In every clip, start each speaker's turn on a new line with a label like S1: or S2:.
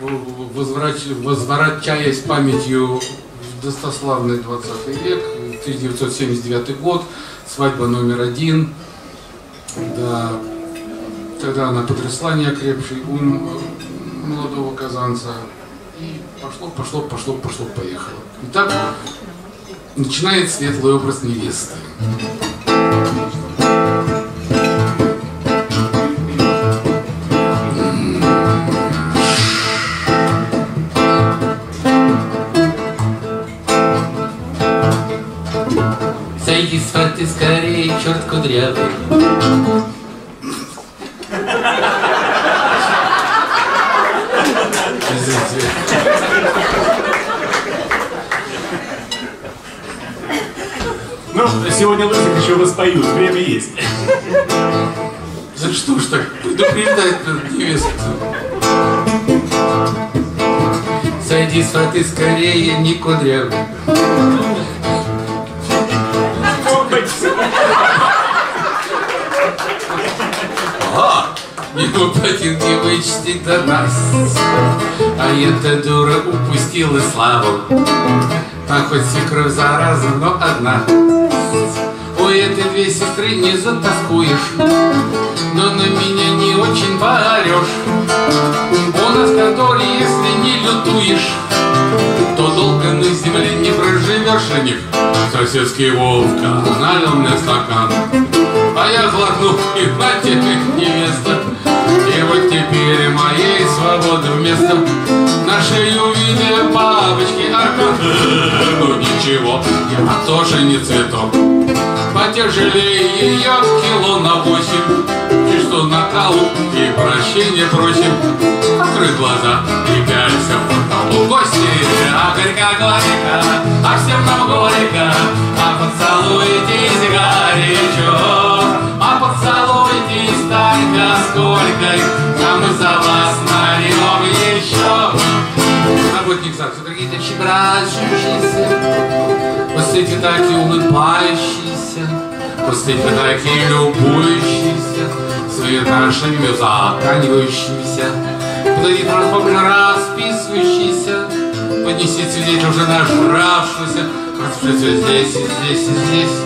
S1: возвращ... возвращаясь памятью в достославный 20 век, 1979 год, свадьба номер один, да, тогда она потрясла неокрепший ум молодого казанца, и пошло, пошло, пошло, пошло, поехало. Итак, начинает светлый образ невесты.
S2: Кудрявый.
S1: Извините.
S3: Ну, сегодня Лысик еще воспоют, время есть.
S1: За что ж так предупреждать невесту?
S2: Сойди с фаты скорее, не кудрявый.
S1: Не упадет не вычтить до нас.
S2: А эта дура упустила славу.
S1: А хоть свекровь зараза, но одна.
S2: У этой две сестры не затаскуешь, но на меня не очень поорешь. У нас конторе, если не лютуешь, то долго на земле не проживешь жених.
S1: Соседский Вовка налил мне стакан, а я глотнул и на тебе невеста. Теперь моей свободы вместо на шею виде бабочки аркан. Ну ничего, я тоже не цветок. Потяжелее ее кило на восемь. И что на калу и прощения просим. Открой глаза и пялься в потолок. Гости, а горька горько, а всем нам горько, а поцелуйтесь горячо, а поцелуйтесь только сколько, дорогие товарищи, братья, Посмотрите, такие улыбающиеся, Посмотрите, такие любующиеся, Совершенными заканчивающимися. Подойдите раз расписывающийся, Поднесите свидетель уже нажравшегося, Распишите здесь, и здесь, и здесь.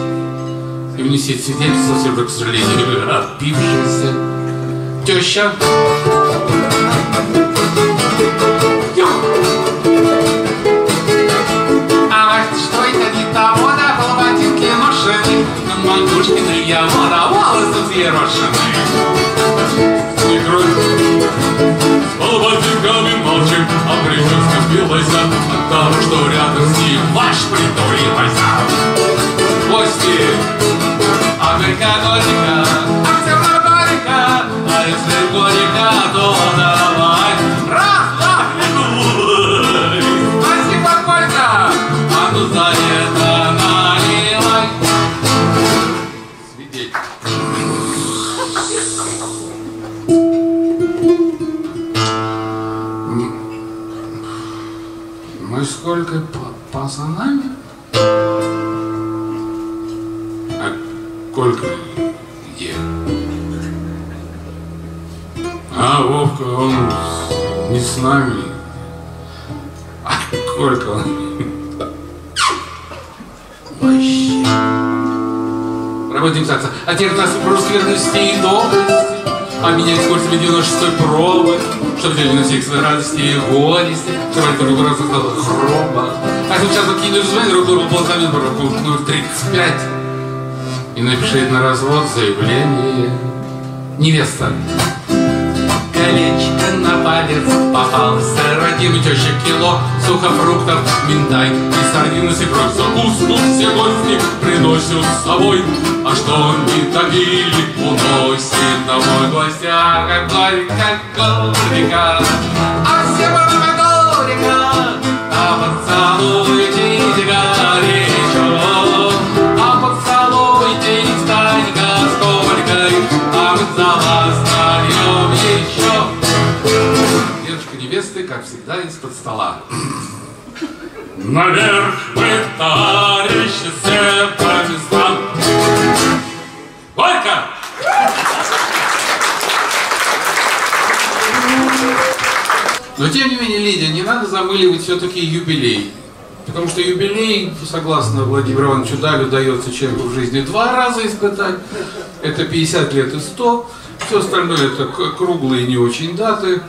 S1: И внесите свидетельство, все к сожалению, отпившийся. Теща. Макушкины я воровал из взъерошены. Свекровь с полботинками молчим, а прическа сбилась от того, что рядом с ним ваш притулилась. Гости, а горька а равно горька, а если горька, то давай. Мы сколько па- пацанами? А Колька где? А Вовка, он не с нами. А Колька, он вообще. Работник. А теперь у нас вопрос верности и доблести. А меня использовали 96-й провод, что взяли на радости и горести, что это руку раз стало хроба. А звонок, руку руку ползамин, руку ну, 35. И напиши на развод заявление. Невеста. Теща кило сухофруктов, минтай. И сардины с икрой. Закуску все гости приносят с собой, а что не добили, уносит домой. Гостя, как горько, горько. А все много горько, а поцелуйте горячо, а Невесты, как всегда, из-под стола. Наверх мы, товарищи, все по местам. Горько! Но тем не менее, Лидия, не надо замыливать все-таки юбилей. Потому что юбилей, согласно Владимиру Ивановичу Далю, дается человеку в жизни два раза испытать. Это 50 лет и 100. Все остальное это круглые не очень даты.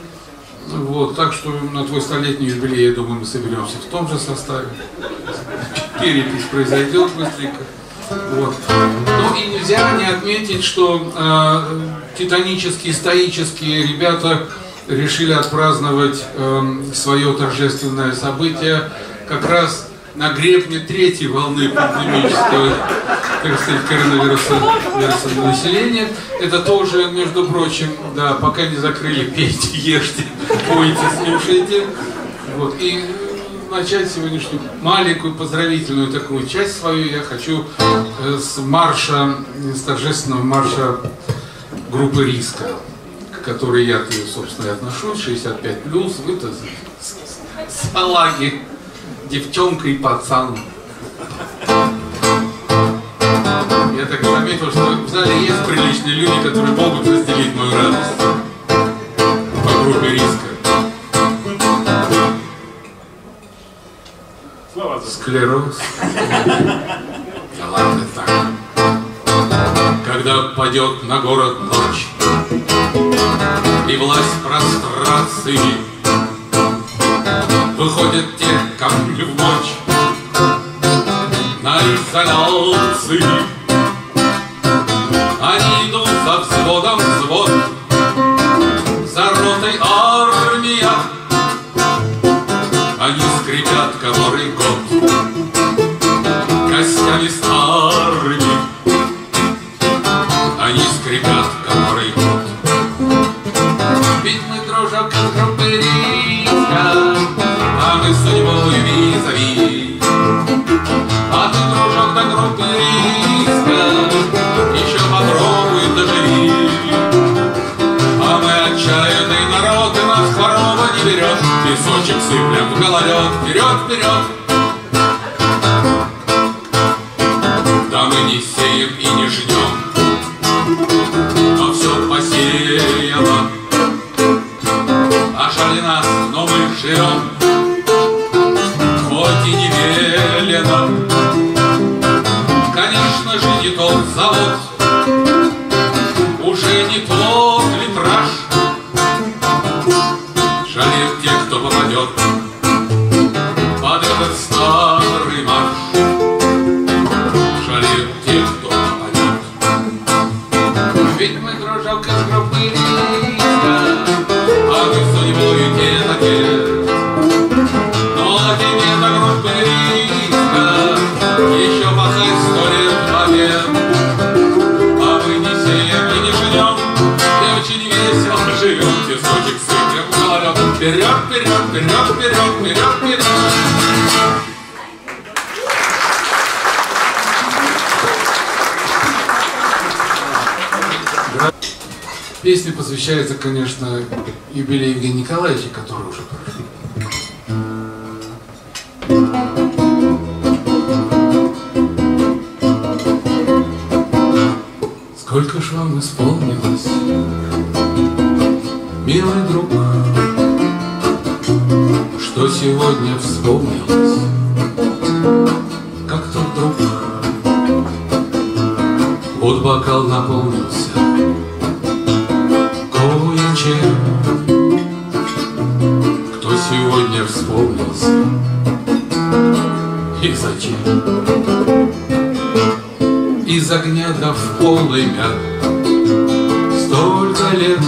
S1: Вот, так что на твой столетний юбилей, я думаю, мы соберемся в том же составе. Перепись произойдет быстренько. Вот. Ну и нельзя не отметить, что э, титанические, стоические ребята решили отпраздновать э, свое торжественное событие как раз на гребне третьей волны пандемического так сказать, коронавируса вируса населения. Это тоже, между прочим, да, пока не закрыли, пейте, ешьте, пойте, слушайте. Вот. И начать сегодняшнюю маленькую поздравительную такую часть свою я хочу э, с марша, с торжественного марша группы «Риска», к которой я, собственно, и отношусь, 65+, плюс, вы-то салаги девчонка и пацан. Я так заметил, что в зале есть приличные люди, которые могут разделить мою радость по группе риска. Склероз. Да ладно так. Когда падет на город ночь, И власть прострации Выходят те, кому не в ночь На изоляции Они идут за взводом сыплем в гололед, вперед, вперед. Да мы не сеем и не ждем, но все посеяно. Ожали нас, но мы живем велено. Конечно же, не тот завод, уже не тот литраж. Жалеют те, кто Песня посвящается, конечно, юбилею Евгения Николаевича, который уже прошел. Сколько ж вам исполнилось, милый друг, Что сегодня вспомнилось, как-то вдруг Вот бокал наполнился из огня да в полымя Столько лет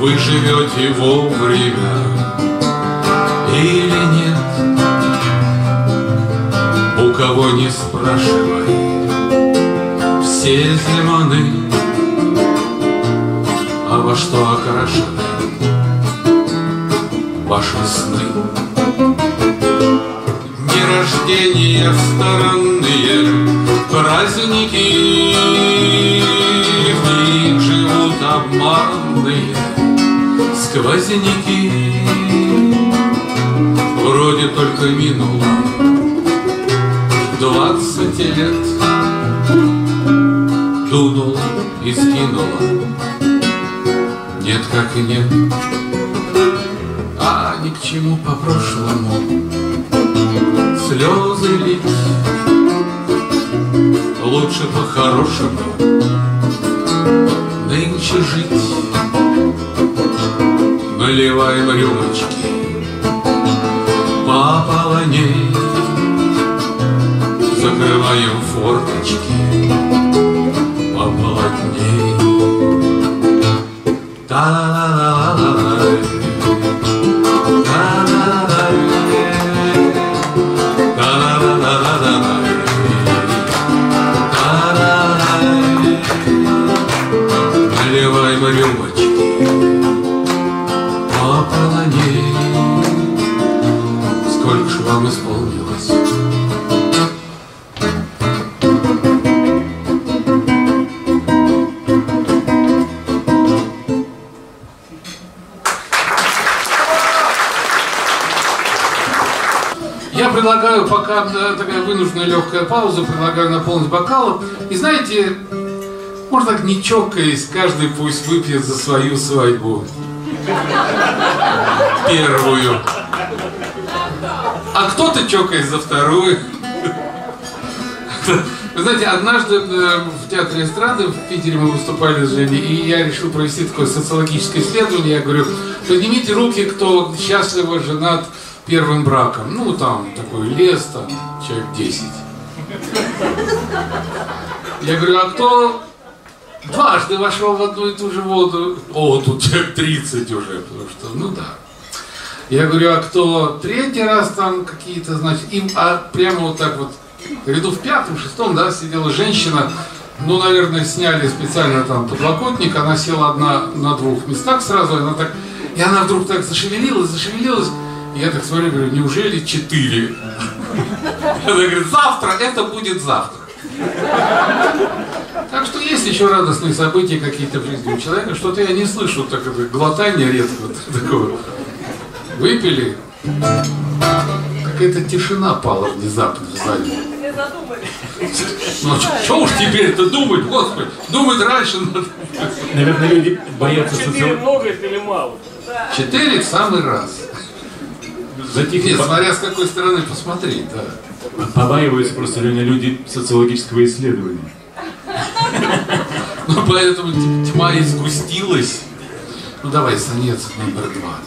S1: вы живете вовремя или нет? У кого не спрашивай. Все зиманы А во что окрашены Ваши сны рождения странные праздники, В них живут обманные сквозняки. Вроде только минуло двадцать лет, Дунула и скинула, нет как нет. чему по-прошлому слезы лить. Лучше по-хорошему нынче жить. Наливаем рюмочки по полоней, Закрываем форточки вынужденная легкая пауза, предлагаю наполнить бокалы. И знаете, можно так не чокаясь, каждый пусть выпьет за свою свадьбу. Первую. А кто-то чокаясь за вторую. Вы знаете, однажды э, в театре эстрады в Питере мы выступали с Женей, и я решил провести такое социологическое исследование. Я говорю, поднимите руки, кто счастливо женат первым браком. Ну, там такой лес, там человек 10. Я говорю, а кто дважды вошел в одну и ту же воду? О, тут человек 30 уже, потому что, ну да. Я говорю, а кто третий раз там какие-то, значит, им, а прямо вот так вот, ряду в пятом, шестом, да, сидела женщина, ну, наверное, сняли специально там подлокотник, она села одна на двух местах сразу, она так, и она вдруг так зашевелилась, зашевелилась, я так смотрю, говорю, неужели четыре? Она говорит, завтра, это будет завтра. Так что есть еще радостные события какие-то в жизни у человека, что-то я не слышу, так это глотание редко такое. Выпили, какая-то тишина пала внезапно в зале. Ну, что уж теперь-то думать, господи, думать раньше надо.
S3: Наверное, люди боятся
S4: Четыре много это или мало?
S1: Четыре в самый раз.
S3: Затихли,
S1: Нет, смотря с какой стороны посмотреть, да.
S3: побаиваются просто реально люди социологического исследования.
S1: Ну, поэтому тьма и сгустилась. Ну, давай, сонец номер два.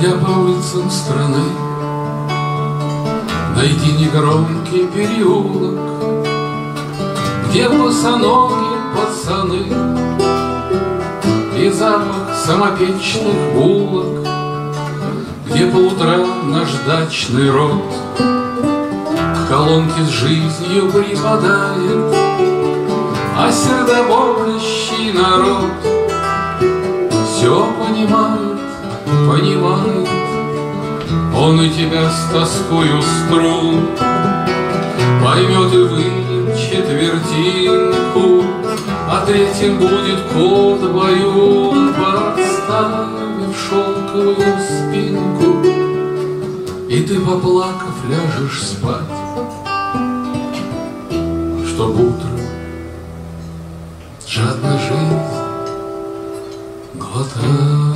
S1: Бродя по улицам страны, Найди негромкий переулок, Где босоногие пацаны. И запах самопечных булок, Где по утрам наш дачный род К колонке с жизнью припадает, А сердоболящий народ. Все понимает, понимает, Он и тебя с тоскою струн. Поймет и выйдет четвертинку, А третьим будет кот баюн, Подставив шелковую спинку, И ты, поплакав, ляжешь спать, Чтоб утром жадно жизнь бы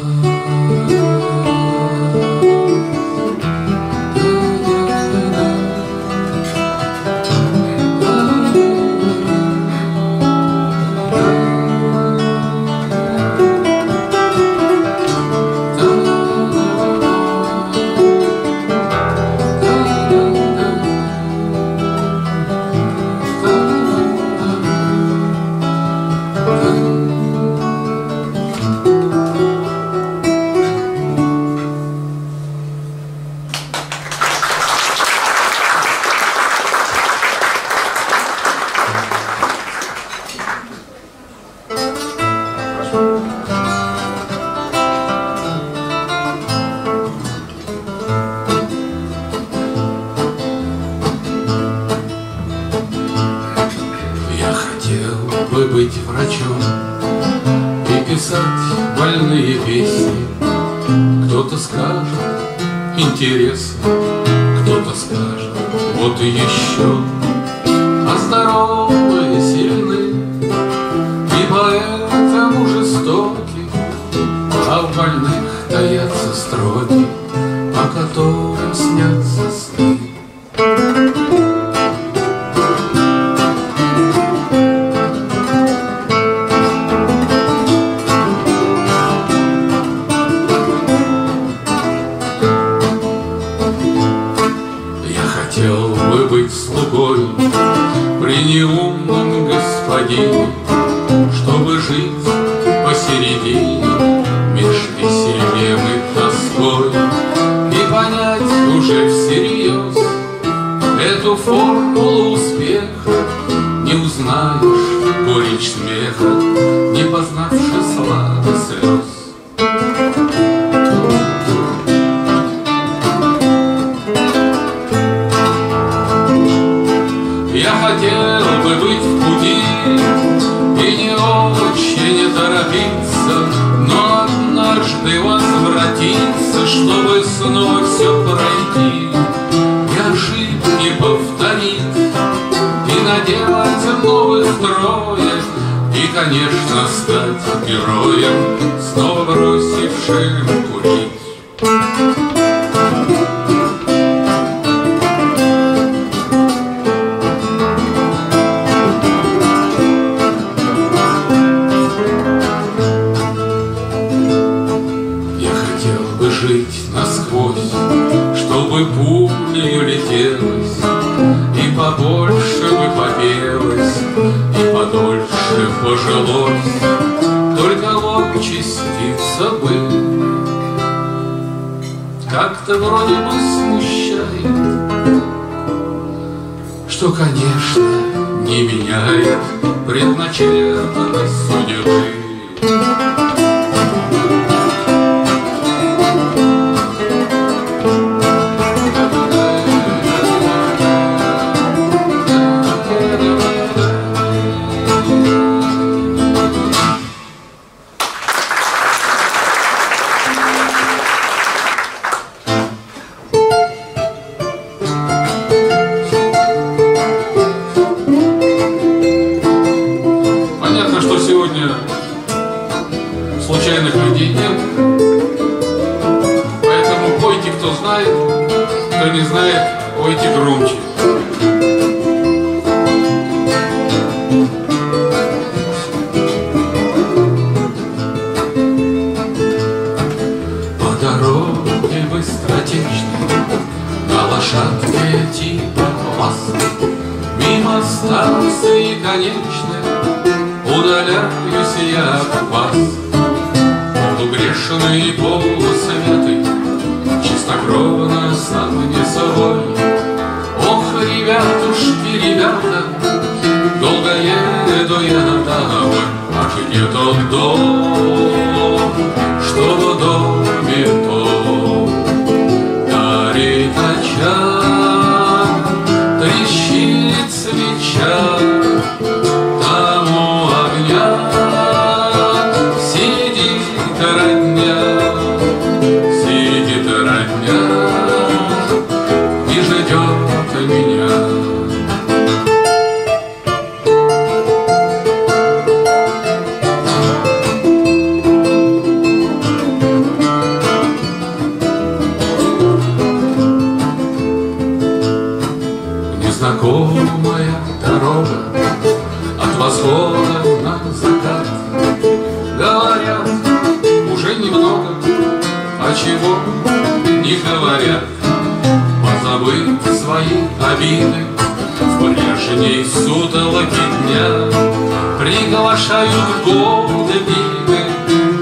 S1: формулу успеха Не узнаешь горечь смеха, не познавши славы конечно, стать героем Снова бросившим курить бы как-то вроде бы смущает, Что, конечно, не меняет предначертанной судьбы. Конечной Удаляюсь я от вас. Полугрешный, полусветый Чистокровно сам не собой. Ох, ребятушки, ребята Долго еду я домой А где тот дом, что в доме том. Дарит очаг, трещит свеча свои обиды. В прежней сутолоке дня Приглашают годы виды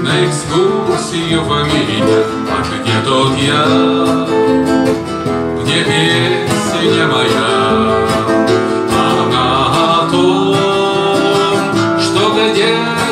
S1: на экскурсию в меня А где тот я, где песня моя? Она о том, что где-то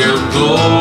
S1: eu dou.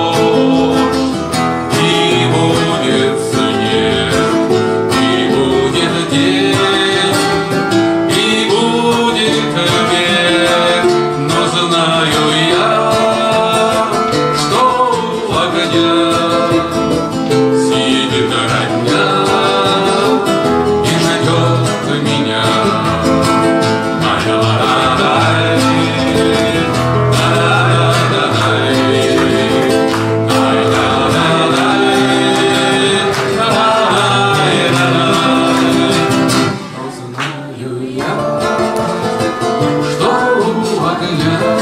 S1: что у огня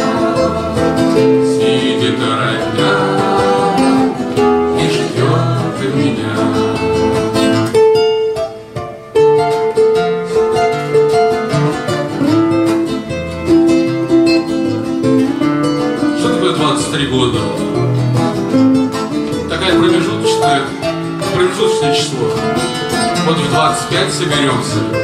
S5: три года. Такая промежуточная, промежуточное число. Вот в 25 соберемся.